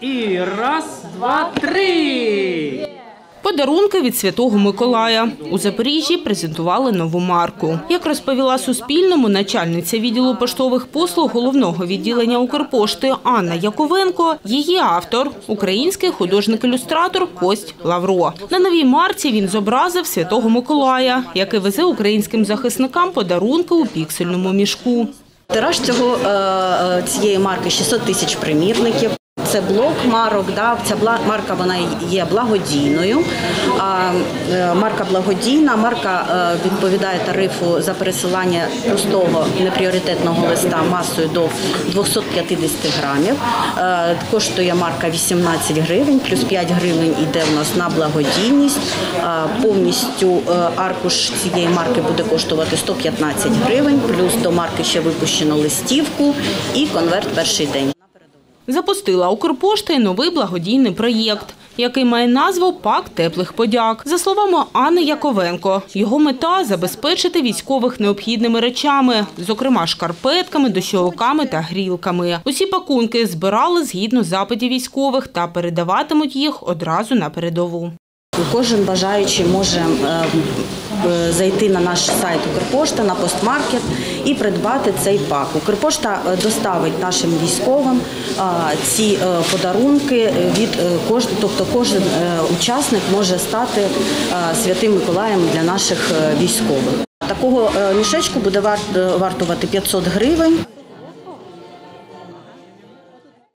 І раз, два, три. Подарунки від Святого Миколая. У Запоріжжі презентували нову марку. Як розповіла Суспільному начальниця відділу поштових послуг головного відділення Укрпошти Анна Яковенко, її автор – український художник-ілюстратор Кость Лавро. На новій марці він зобразив Святого Миколая, який везе українським захисникам подарунки у піксельному мішку. Тираж цього е, е, цієї марки 600 тисяч примірників. Це блок марок. Да, ця марка вона є благодійною. А, е, марка благодійна. Марка е, відповідає тарифу за пересилання простого непріоритетного листа масою до 250 грамів. Е, коштує марка 18 гривень, плюс 5 гривень йде у нас на благодійність. Повністю аркуш цієї марки буде коштувати 115 гривень, плюс до марки ще випущено листівку і конверт перший день. Запустила Укрпошта й новий благодійний проєкт, який має назву «Пак теплих подяк». За словами Анни Яковенко, його мета – забезпечити військових необхідними речами, зокрема шкарпетками, дощовиками та грілками. Усі пакунки збирали згідно запитів військових та передаватимуть їх одразу на передову. Кожен бажаючий може е, е, зайти на наш сайт Укрпошта, на постмаркет і придбати цей пак. Укрпошта е, доставить нашим військовим е, ці подарунки від е, тобто кожен учасник може стати святим Миколаєм для наших військових. Такого мішечку буде вартувати 500 гривень.